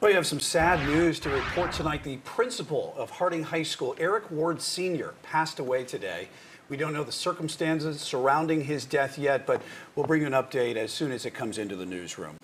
Well, you have some sad news to report tonight. The principal of Harding High School, Eric Ward Sr., passed away today. We don't know the circumstances surrounding his death yet, but we'll bring you an update as soon as it comes into the newsroom.